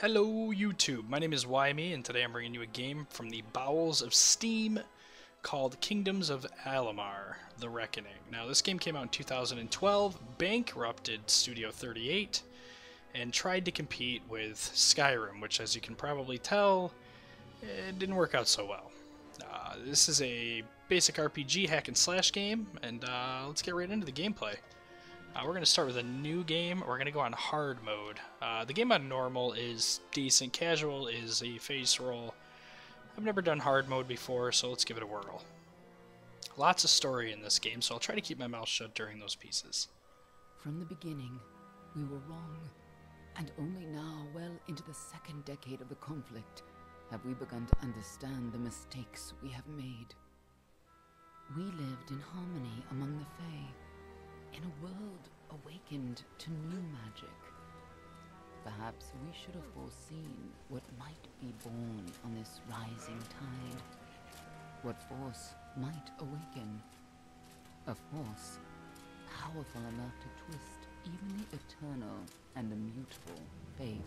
Hello YouTube, my name is Whyme and today I'm bringing you a game from the bowels of Steam called Kingdoms of Amalur, The Reckoning. Now this game came out in 2012, bankrupted Studio 38, and tried to compete with Skyrim, which as you can probably tell, it didn't work out so well. Uh, this is a basic RPG hack and slash game, and uh, let's get right into the gameplay. Uh, we're going to start with a new game. We're going to go on hard mode. Uh, the game on normal is decent. Casual is a face roll. I've never done hard mode before, so let's give it a whirl. Lots of story in this game, so I'll try to keep my mouth shut during those pieces. From the beginning, we were wrong. And only now, well into the second decade of the conflict, have we begun to understand the mistakes we have made. We lived in harmony among the Fae in a world awakened to new magic. Perhaps we should have foreseen what might be born on this rising tide. What force might awaken. A force powerful enough to twist even the eternal and the mutable Fae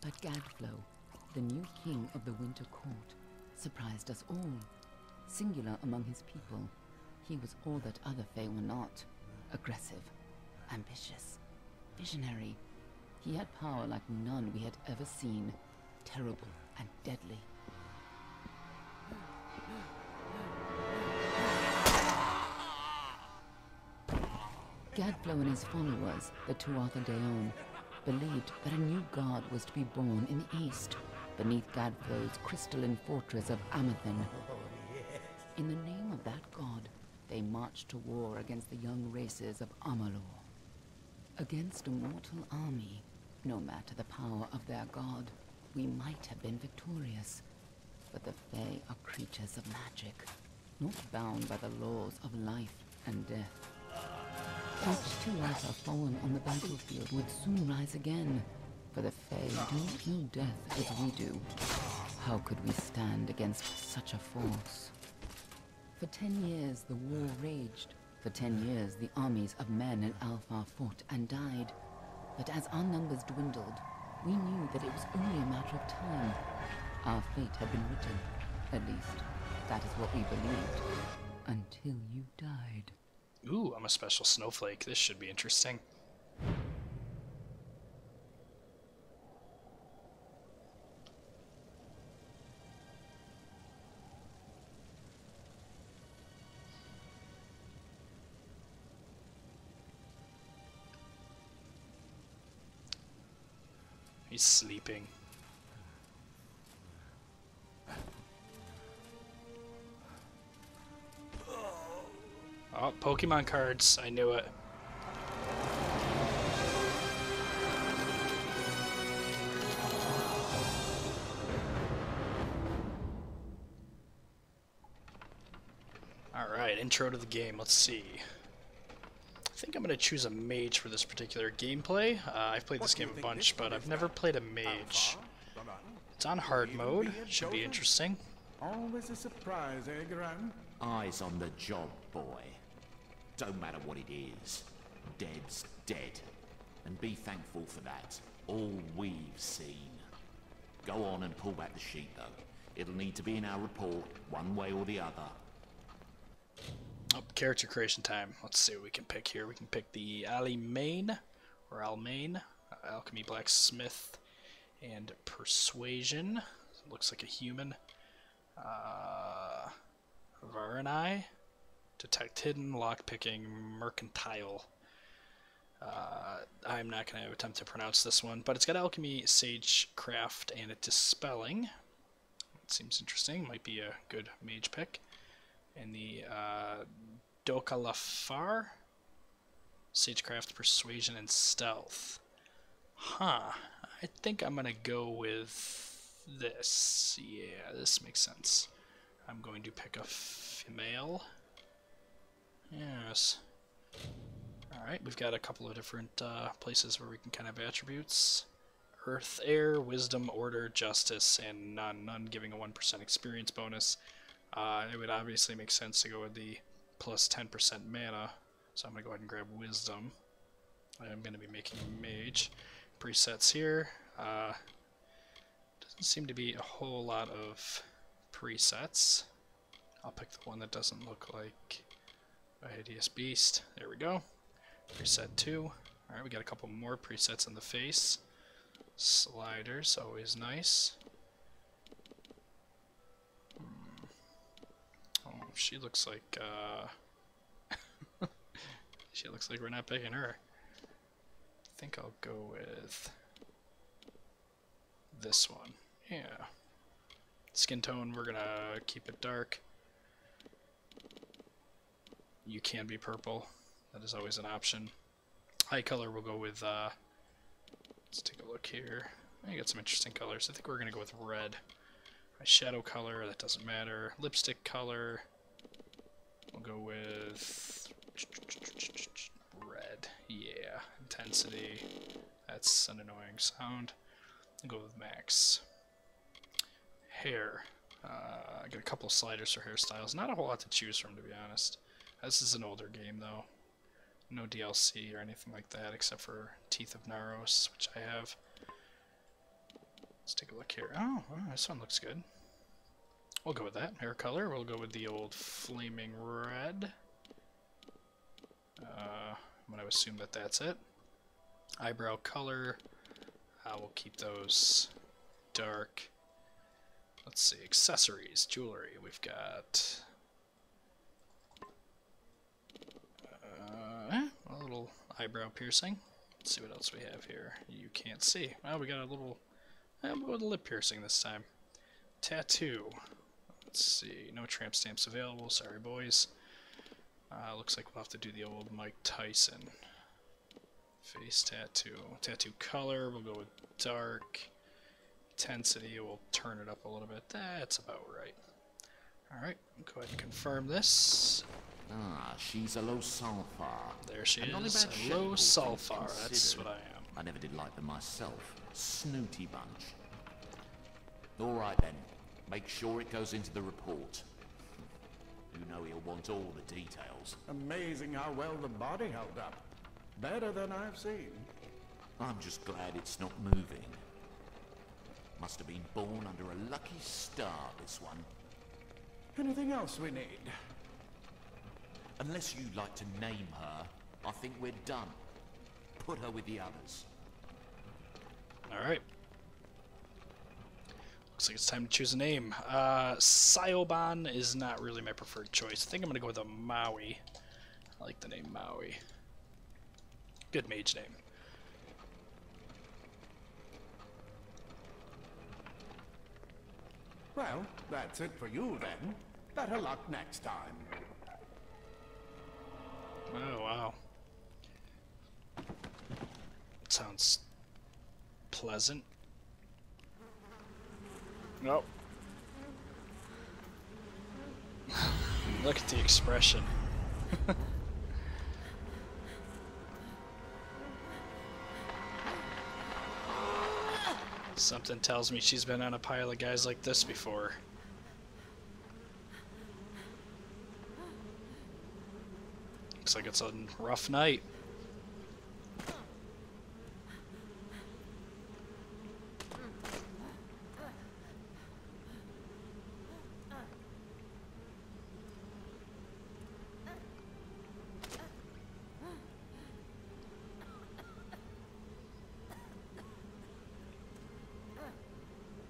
But Gadflow the new king of the Winter Court, surprised us all. Singular among his people, he was all that other Fae were not. Aggressive, ambitious, visionary. He had power like none we had ever seen, terrible and deadly. Gadflow and his followers, the Tuatha De Deón, believed that a new god was to be born in the east, beneath Gadflow's crystalline fortress of Amathen. In the name of that god, they marched to war against the young races of Amalur. Against a mortal army, no matter the power of their god, we might have been victorious. But the Fae are creatures of magic, not bound by the laws of life and death. Each Tuatha fallen on the battlefield would soon rise again, for the Fae do know death as we do. How could we stand against such a force? For ten years the war raged. For ten years the armies of men in Alfar fought and died. But as our numbers dwindled, we knew that it was only a matter of time. Our fate had been written. At least, that is what we believed. Until you died. Ooh, I'm a special snowflake. This should be interesting. He's sleeping. Oh, Pokemon cards. I knew it. Alright, intro to the game. Let's see. I think I'm going to choose a mage for this particular gameplay. Uh, I've played this game a bunch, but I've never played a mage. It's on hard mode. Should be interesting. Always a surprise, eh, Gran? Eyes on the job, boy. Don't matter what it is. Dead's dead. And be thankful for that. All we've seen. Go on and pull back the sheet, though. It'll need to be in our report, one way or the other. Character creation time. Let's see what we can pick here. We can pick the Alimane, or Almain, uh, Alchemy Blacksmith, and Persuasion. Looks like a human. Uh, Varanai, Detect Hidden, Lockpicking, Mercantile. Uh, I'm not going to attempt to pronounce this one, but it's got Alchemy, Sage, Craft, and a Dispelling. It seems interesting. Might be a good mage pick and the uh, Dokkalfar, Sagecraft, Persuasion, and Stealth. Huh. I think I'm going to go with this. Yeah, this makes sense. I'm going to pick a female. Yes. Alright, we've got a couple of different uh, places where we can kind of attributes. Earth, Air, Wisdom, Order, Justice, and None. None giving a 1% experience bonus. Uh, it would obviously make sense to go with the plus 10% mana, so I'm going to go ahead and grab Wisdom. I'm going to be making Mage. Presets here. Uh, doesn't seem to be a whole lot of presets. I'll pick the one that doesn't look like a Hideous Beast. There we go. Preset 2. Alright, we got a couple more presets in the face. Sliders, always nice. She looks like, uh... she looks like we're not picking her. I think I'll go with this one. Yeah. Skin tone, we're gonna keep it dark. You can be purple. That is always an option. Eye color, we'll go with, uh, let's take a look here. I got some interesting colors. I think we're gonna go with red. My shadow color, that doesn't matter. Lipstick color, we'll go with red. Yeah, intensity. That's an annoying sound. I'll go with max. Hair. Uh, I got a couple sliders for hairstyles. Not a whole lot to choose from, to be honest. This is an older game, though. No DLC or anything like that, except for Teeth of Naros, which I have. Let's take a look here. Oh, oh, this one looks good. We'll go with that. Hair color, we'll go with the old flaming red. Uh, I'm going to assume that that's it. Eyebrow color, uh, we'll keep those dark. Let's see, accessories, jewelry. We've got uh, a little eyebrow piercing. Let's see what else we have here. You can't see. Well, we got a little, eh, we'll go with lip piercing this time. Tattoo. Let's see, no tramp stamps available. Sorry, boys. Uh, looks like we'll have to do the old Mike Tyson. Face tattoo. Tattoo color, we'll go with dark. Intensity, we'll turn it up a little bit. That's about right. Alright, go ahead and confirm this. Ah, she's a Ljosalfar. There she And is. bad A Ljosalfar, that's what I am. I never did like them myself. Snooty bunch. All right then. Make sure it goes into the report. You know he'll want all the details. Amazing how well the body held up. Better than I've seen. I'm just glad it's not moving. Must have been born under a lucky star, this one. Anything else we need? Unless you'd like to name her, I think we're done. Put her with the others. Alright. Looks like it's time to choose a name. Uh, Sioban is not really my preferred choice. I think I'm going to go with a Mawai. I like the name Mawai. Good mage name. Well, that's it for you then. Better luck next time. Oh, wow. Sounds pleasant. Nope. Look at the expression. Something tells me she's been on a pile of guys like this before. Looks like it's a rough night.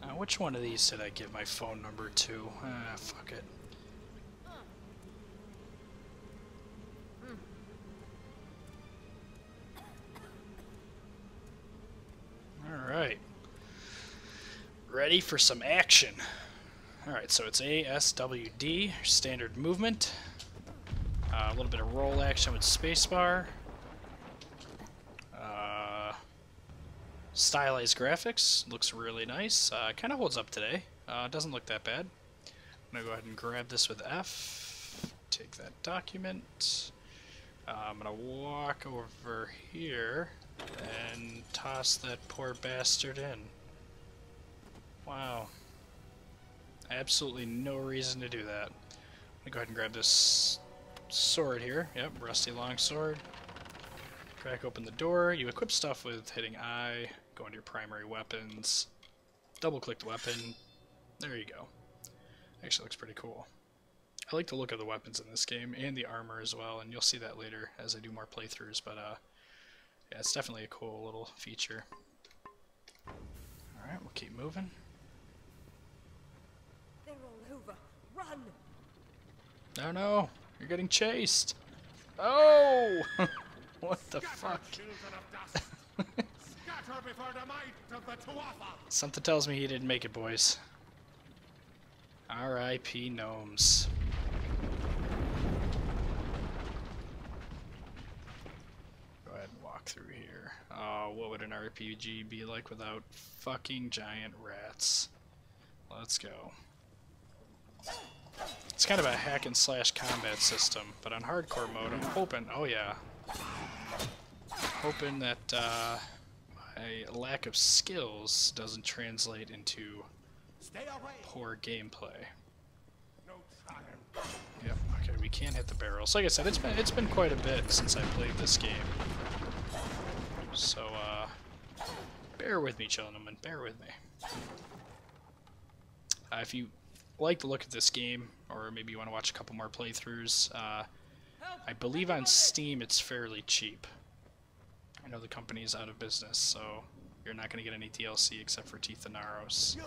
Now, one of these did I give my phone number to? Ah, fuck it. Alright. Ready for some action. Alright, so it's ASWD, standard movement. Uh, a little bit of roll action with spacebar. Stylized graphics, looks really nice. Uh, kind of holds up today. Uh, doesn't look that bad. I'm going to go ahead and grab this with F. Take that document. Uh, I'm going to walk over here and toss that poor bastard in. Wow. Absolutely no reason to do that. I'm gonna go ahead and grab this sword here. Yep, rusty long sword. Crack open the door. You equip stuff with hitting I, go into your primary weapons, double click the weapon. There you go. Actually looks pretty cool. I like the look of the weapons in this game and the armor as well, and you'll see that later as I do more playthroughs, but uh, yeah, it's definitely a cool little feature. Alright, we'll keep moving. They're all over. Run! No, no, you're getting chased. Oh! what the fuck? Children of dust! Scatter before the might of the Tuatha! Something tells me he didn't make it, boys. R.I.P. gnomes. Go ahead and walk through here. Oh, what would an RPG be like without fucking giant rats? Let's go. It's kind of a hack and slash combat system, but on hardcore mode, I'm hoping. Oh yeah, hoping that uh, my lack of skills doesn't translate into poor gameplay. Yep. Okay, we can't hit the barrels. Like I said, it's been it's been quite a bit since I played this game. So uh, bear with me, gentlemen. Bear with me. Uh, if you like the look of this game, or maybe you want to watch a couple more playthroughs, uh, I believe on Steam it's fairly cheap. I know the company is out of business, so you're not going to get any DLC except for Teeth and Naros. You!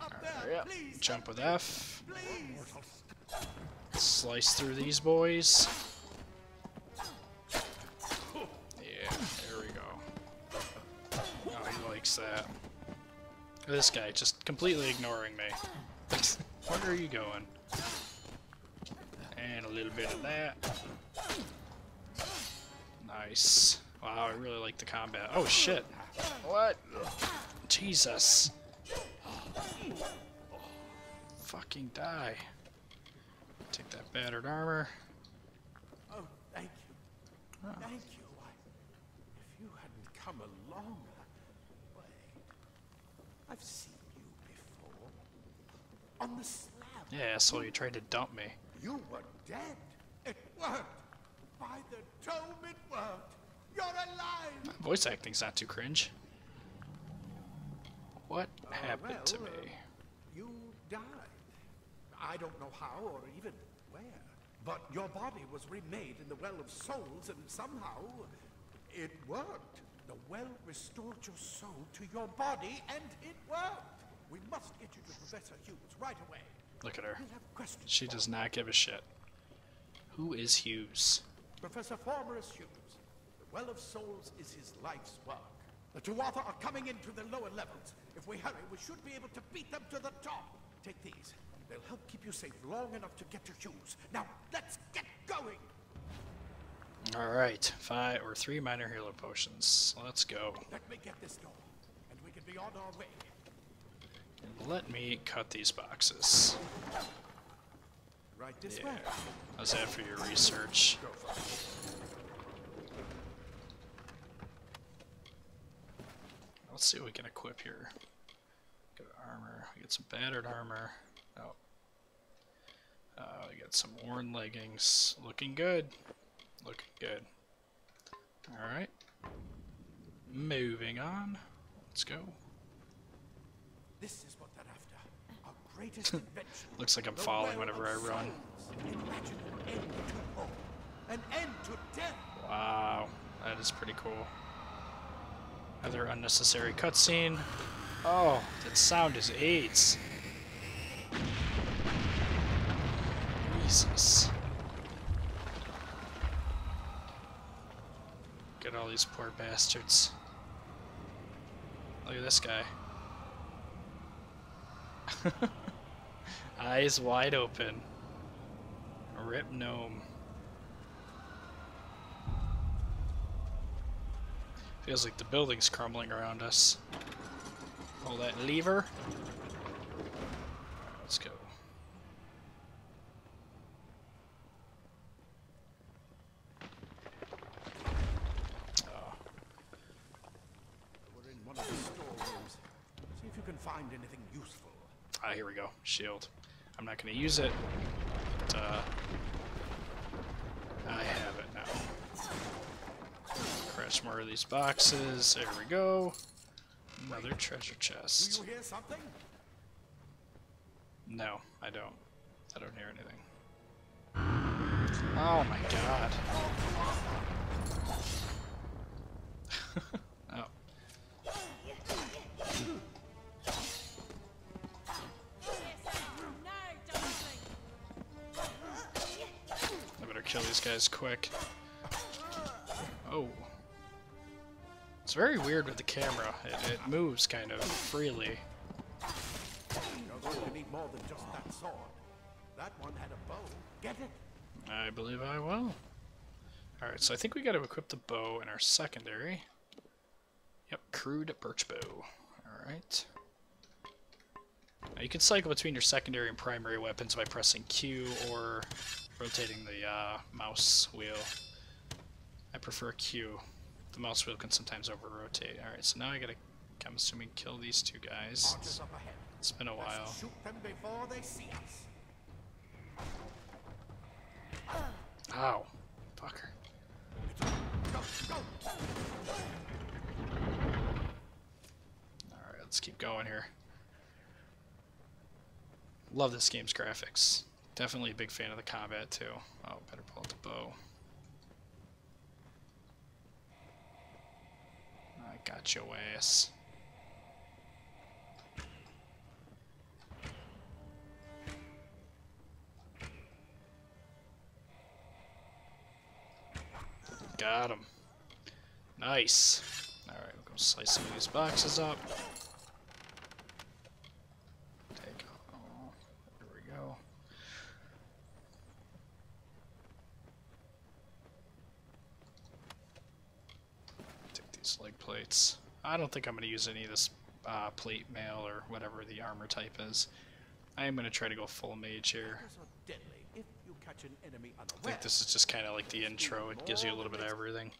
Up there! Yeah. Please! Jump with. F. Slice through these boys. Yeah, there we go. Oh, he likes that. This guy just completely ignoring me. Where are you going? And a little bit of that. Nice. Wow, I really like the combat. Oh shit. What? Jesus. Fucking die. Take that battered armor. Oh, thank you. Thank you. I, if you hadn't come a long way. I've seen you before. On the slab. Yeah, so you tried to dump me. You were dead. It worked. By the worked. You're. Voice acting's not too cringe. What Uh, happened to me? uh, You died. I don't know how or even where. But your body was remade in the Well of Souls, and somehow it worked. The well restored your soul to your body, and it worked. We must get you to Professor Hugues right away. Look at her. We'll. She does not give a shit. Who is Hugues? Professor Fomorous Hugues. The Well of Souls is his life's work. The Tuatha are coming into the lower levels. If we hurry, we should be able to beat them to the top. Take these. They'll help keep you safe long enough to get to Hugues. Now, let's get going! Alright, five or three minor hero potions. Let's go. Let me get this door, and we can be on our way. Let me cut these boxes. Right this Yeah. way. How's that for your research? Go for it. Let's see what we can equip here. Good armor. We get some battered armor. Oh. Uh, we got some worn leggings. Looking good. Looking good. Alright. Moving on. Let's go. This is what they're after. Our greatest invention. Looks like I'm falling whenever I run. Souls. Imagine an end to hope. An end to death. Wow. That is pretty cool. Another unnecessary cutscene. Oh, that sound is AIDS. Jesus. Get all these poor bastards. Look at this guy. Eyes wide open. Rip gnome. Feels like the building's crumbling around us. Pull that lever. Let's go. Oh, We're in one of the storerooms. See if you can find anything useful. ah, here we go. Shield. I'm not going to use it. But, uh, bunch more of these boxes. There we go. Another treasure Do chest. you hear something? No, I don't. I don't hear anything. Oh my god. oh. I better kill these guys quick. Oh. Very weird with the camera. It, it moves kind of freely. That. That? I believe I will. Alright, so I think we gotta equip the bow in our secondary. Yep, crude birch bow. Alright. Now you can cycle between your secondary and primary weapons by pressing Q or rotating the uh, mouse wheel. I prefer Q. The mouse wheel can sometimes over-rotate. Alright, so now I gotta, I'm assuming, kill these two guys. Archers up ahead. It's been a while. Let's shoot them before they see us. Ow. Fucker. Alright, let's keep going here. Love this game's graphics. Definitely a big fan of the combat too. Oh, better pull out the bow. Got your ass. Got him. Nice. Alright, we'll go slice some of these boxes up. Take oh, there we go. Take these leg plates. I don't think I'm going to use any of this uh, plate mail or whatever the armor type is. I am going to try to go full mage here. Daggers are deadly if you catch an enemy I think this is just kind of like the intro. It gives you a little bit of everything.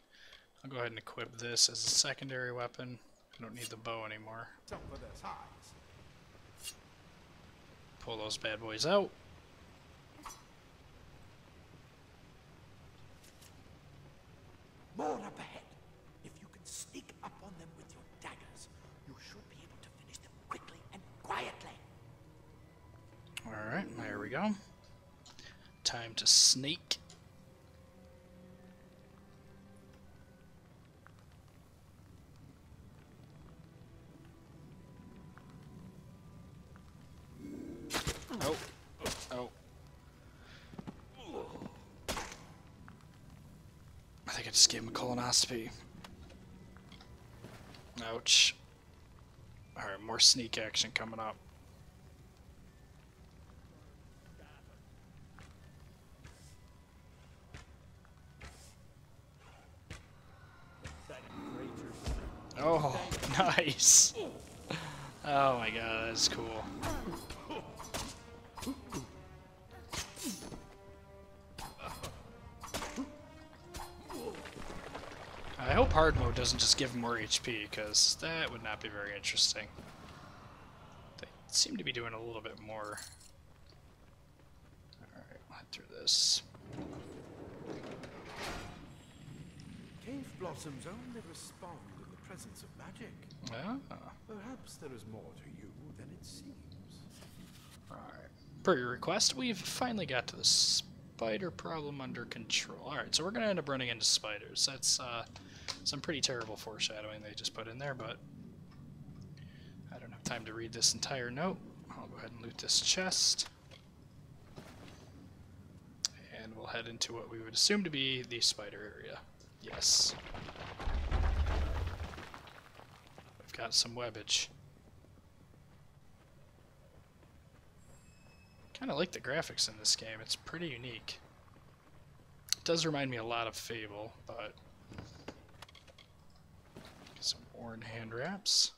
I'll go ahead and equip this as a secondary weapon. I don't need the bow anymore. Some for their size. Pull those bad boys out. More up ahead. If you can sneak up on them with your daggers, you should be able to finish them quickly and quietly. Alright, there we go. Time to sneak. Oh, oh, oh. I think I just gave him a colonoscopy. Ouch. Alright, more sneak action coming up. Oh, nice. Oh my god, that's cool. I hope hard mode doesn't just give more HP, because that would not be very interesting. They seem to be doing a little bit more. Alright, through this. Cave blossoms only respond presence of magic. Ah. Perhaps there is more to you than it seems. Alright. Per your request, we've finally got to the spider problem under control. Alright, so we're gonna end up running into spiders. That's uh, some pretty terrible foreshadowing they just put in there, but I don't have time to read this entire note. I'll go ahead and loot this chest. And we'll head into what we would assume to be the spider area. Yes. We've got some webbage. Kind of like the graphics in this game. It's pretty unique. It does remind me a lot of Fable, but some worn hand wraps.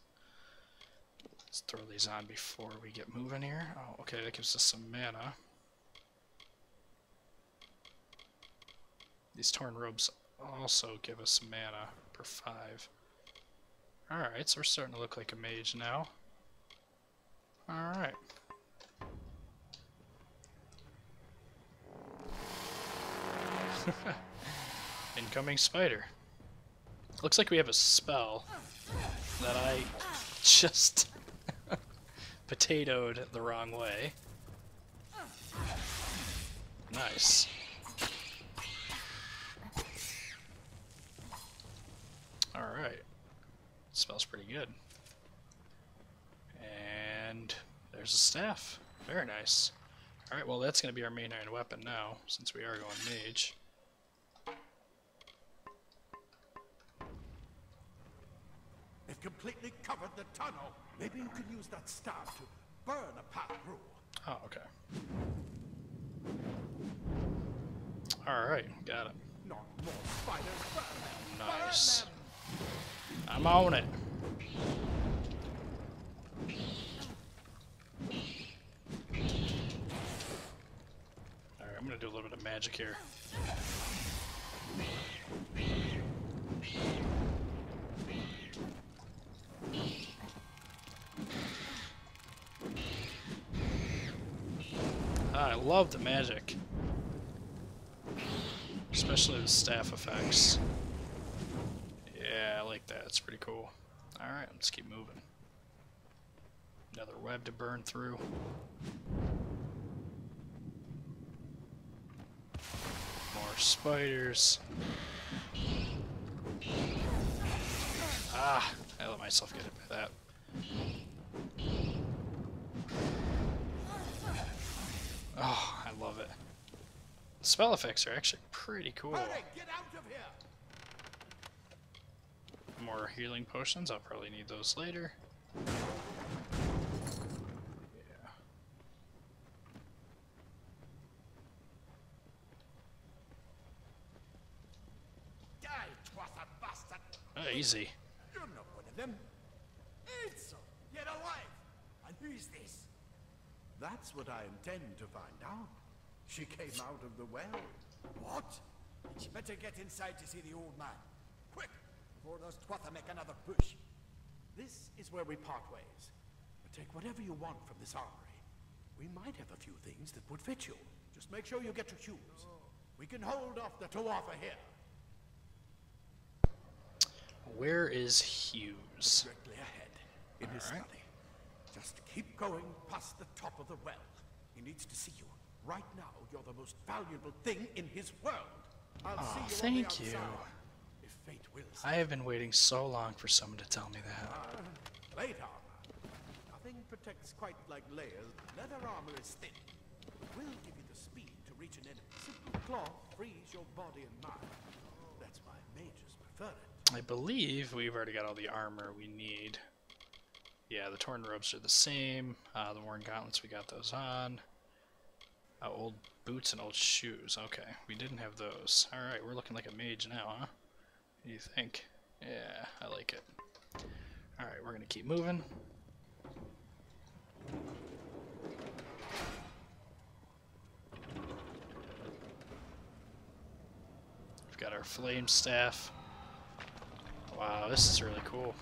Let's throw these on before we get moving here. Oh, okay, that gives us some mana. These torn robes also give us mana per five. Alright, so we're starting to look like a mage now. Alright. Incoming spider. Looks like we have a spell that I just potatoed the wrong way. Nice. Alright. Smells pretty good. And there's a staff. Very nice. Alright, well that's going to be our main iron weapon now, since we are going mage. They've completely covered the tunnel. Maybe you can use that staff to burn a path through. Oh, okay. Alright, got it. Not more spiders. Nice. I'm on it. Alright, I'm gonna do a little bit of magic here. Ah, I love the magic. Especially the staff effects. Yeah, I like that. It's pretty cool. Alright, let's keep moving. Another web to burn through. Spiders. Ah, I let myself get hit by that. Oh, I love it. The spell effects are actually pretty cool. Hurry, get out of here. More healing potions. I'll probably need those later. Yeah. Die, Tuatha bastard. Oh, easy. You're not one of them. It's Yet alive. And who's this? That's what I intend to find out. She came out of the well. What? You better get inside to see the old man. Quick, before those Tuatha make another push. This is where we part ways. But take whatever you want from this armory. We might have a few things that would fit you. Just make sure you get your shoes. We can hold off the Tuatha here. Where is Hugues? Directly ahead, in his right. study. Just keep going past the top of the well. He needs to see you. Right now, you're the most valuable thing in his world. I'll Aw, see you thank you. If fate wills. I have been waiting so long for someone to tell me that. Uh, plate armor. Nothing protects quite like layers. Leather armor is thin. It will give you the speed to reach an enemy. Simple cloth frees your body and mind. That's why mages prefer it. I believe we've already got all the armor we need. Yeah, the torn robes are the same. Uh, the worn gauntlets, we got those on. Uh, old boots and old shoes. Okay, we didn't have those. Alright, we're looking like a mage now, huh? You think? Yeah, I like it. Alright, we're gonna keep moving. We've got our flame staff. Wow, this is really cool.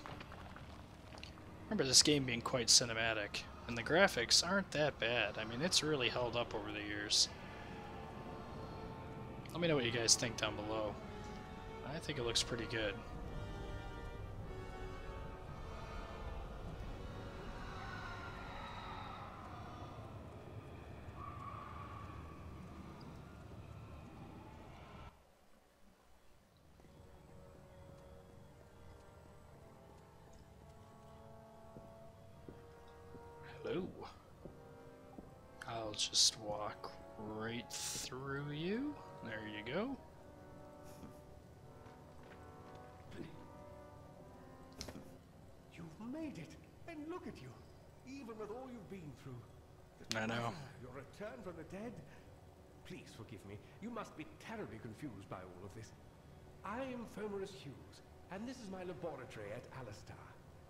Remember this game being quite cinematic, and the graphics aren't that bad. I mean, it's really held up over the years. Let me know what you guys think down below. I think it looks pretty good. Hello. I'll just walk right through you. There you go. You've made it, and look at you. Even with all you've been through. I know. Your return from the dead. Please forgive me. You must be terribly confused by all of this. I am Fomorous Hugues, and this is my laboratory at Allestar.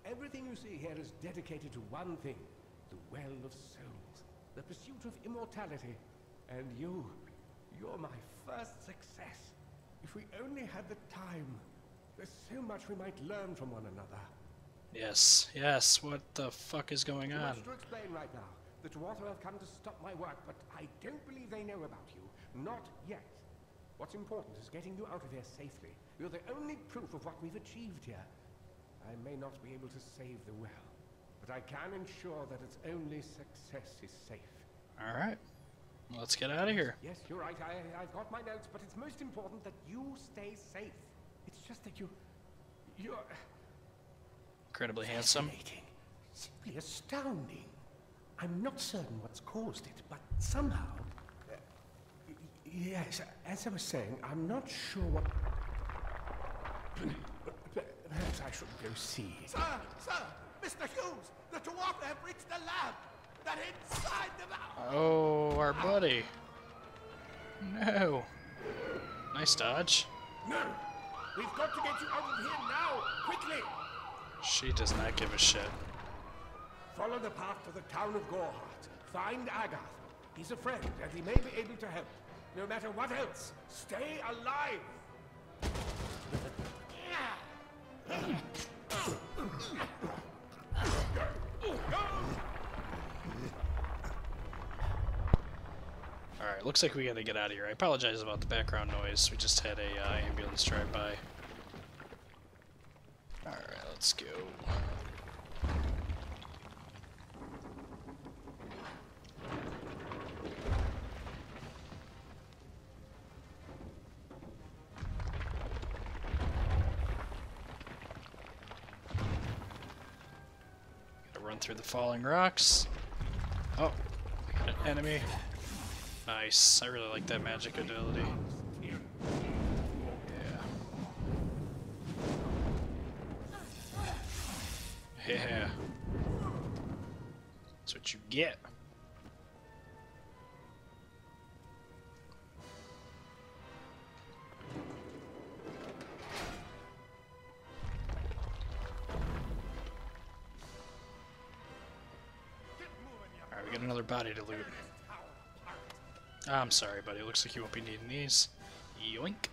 Everything you see here is dedicated to one thing, the Well of Souls, the pursuit of immortality. And you, you're my first success. If we only had the time, there's so much we might learn from one another. Yes, yes, what the fuck is going on? much to explain right now. The Tuatha have come to stop my work, but I don't believe they know about you. Not yet. What's important is getting you out of here safely. You're the only proof of what we've achieved here. I may not be able to save the well, but I can ensure that its only success is safe. Alright. Let's get out of here. Yes, you're right. I, I've got my notes, but it's most important that you stay safe. It's just that you... You're... Incredibly handsome. fascinating, Simply astounding. I'm not certain what's caused it, but somehow... uh, y- y- yes, as I was saying, I'm not sure what... Perhaps I should go see. Sir, sir, Mr. Hugues, the Tuatha have reached the lab. They're inside the mountain. Oh, our buddy. No. Nice dodge. No! We've got to get you out of here now! Quickly! She does not give a shit. Follow the path to the town of Gorhart. Find Agarth. He's a friend, and he may be able to help. No matter what else, stay alive! looks like we gotta get out of here. I apologize about the background noise. We just had a uh, ambulance drive by. Alright, let's go. Gotta run through the falling rocks. Oh, an enemy. Nice. I really like that magic ability. Yeah. Yeah. That's what you get. Alright, we got another body to loot. I'm sorry, buddy. It looks like you won't be needing these. Yoink.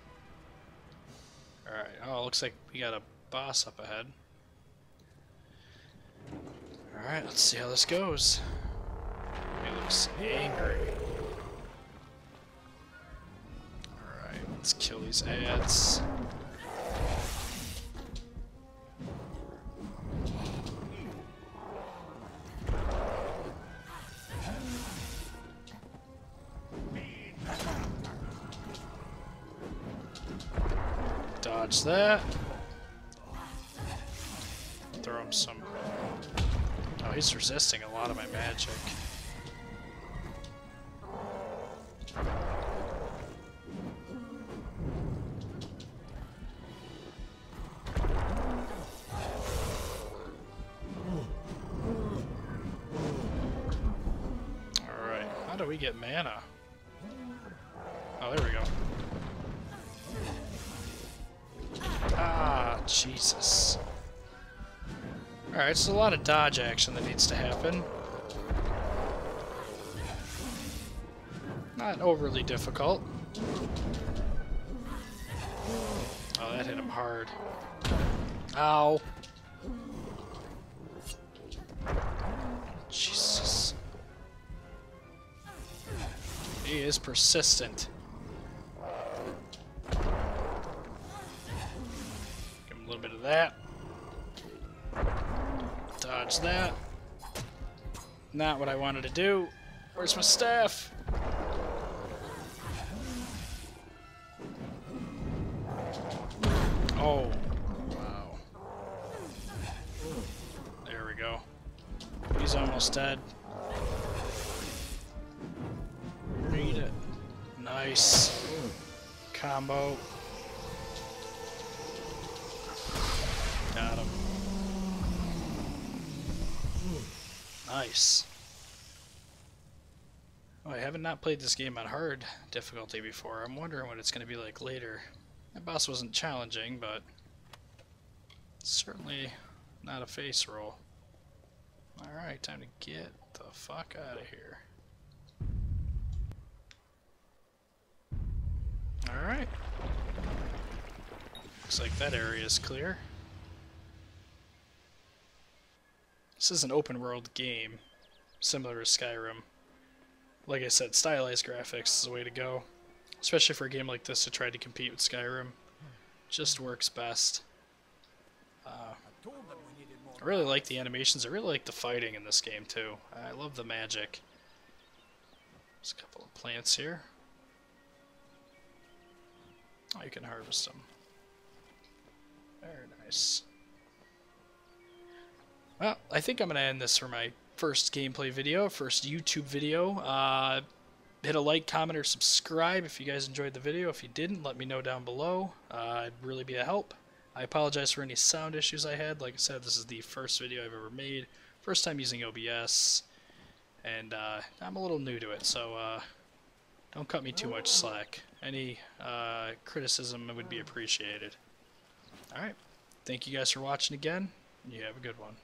Alright, oh, looks like we got a boss up ahead. Alright, let's see how this goes. He looks angry. Alright, let's kill these ads. Magic. Alright, how do we get mana? Oh, there we go. Ah, Jesus. Alright, so a lot of dodge action that needs to happen. Not overly difficult. Oh, that hit him hard. Ow. Jesus. He is persistent. Give him a little bit of that. Dodge that. Not what I wanted to do. Where's my staff? Dead. Read it. Nice. Combo. Got him. Nice. Oh, I haven't not played this game on hard difficulty before. I'm wondering what it's going to be like later. That boss wasn't challenging, but certainly not a face roll. Alright, time to get the fuck out of here. Alright. Looks like that area is clear. This is an open world game, similar to Skyrim. Like I said, stylized graphics is the way to go. especially for a game like this to try to compete with Skyrim. Just works best. I told them we needed more. I really like the animations. I really like the fighting in this game too. I love the magic. There's a couple of plants here. Oh, you can harvest them. Very nice. Well, I think I'm going to end this for my first gameplay video, first YouTube video. Uh, hit a like, comment, or subscribe if you guys enjoyed the video. If you didn't, let me know down below. Uh, it'd really be a help. I apologize for any sound issues I had. Like I said, this is the first video I've ever made. First time using OBS. And uh, I'm a little new to it, so uh, don't cut me too much slack. Any uh, criticism would be appreciated. Alright, thank you guys for watching again. You have a good one.